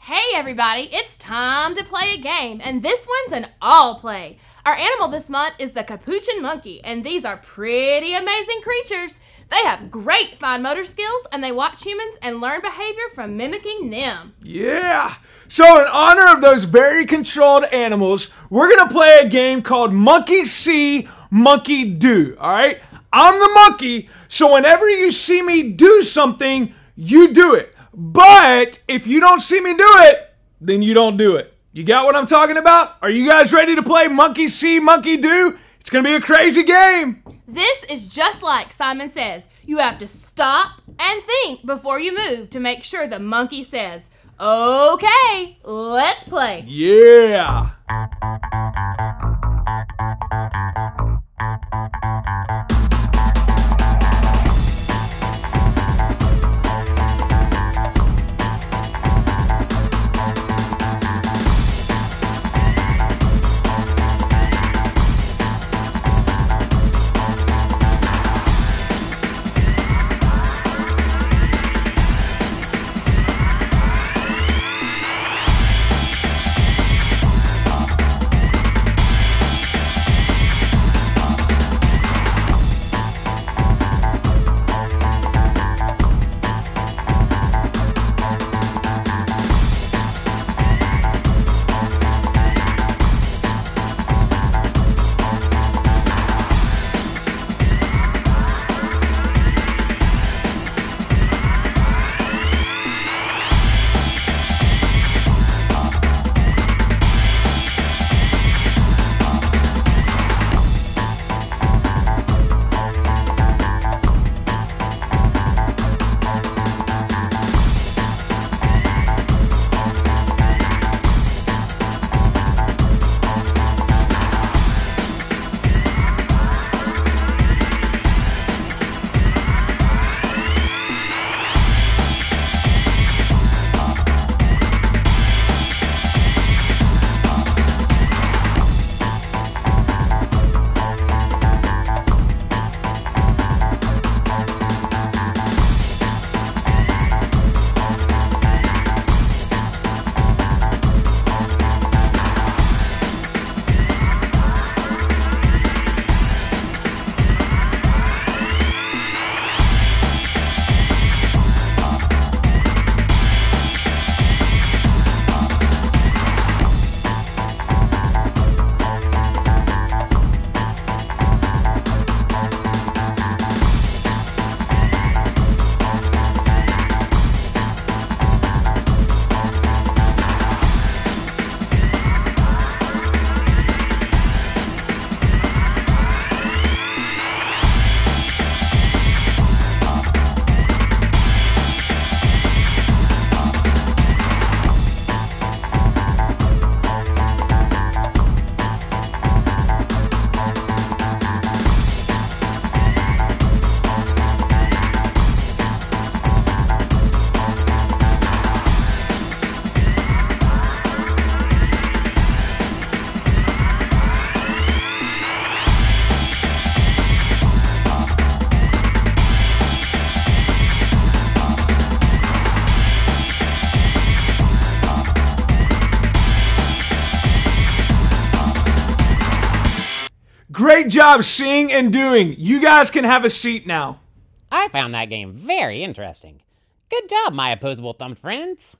Hey everybody, it's time to play a game, and this one's an all play. Our animal this month is the capuchin monkey, and these are pretty amazing creatures. They have great fine motor skills, and they watch humans and learn behavior from mimicking them. Yeah! So, in honor of those very controlled animals, we're gonna play a game called Monkey See, Monkey Do, alright? I'm the monkey, so whenever you see me do something, you do it. But if you don't see me do it, then you don't do it. You got what I'm talking about? Are you guys ready to play Monkey See, Monkey Do? It's gonna be a crazy game. This is just like Simon says. You have to stop and think before you move to make sure the monkey says, Okay, let's play. Yeah. Great job seeing and doing. You guys can have a seat now. I found that game very interesting. Good job, my opposable thumbed friends.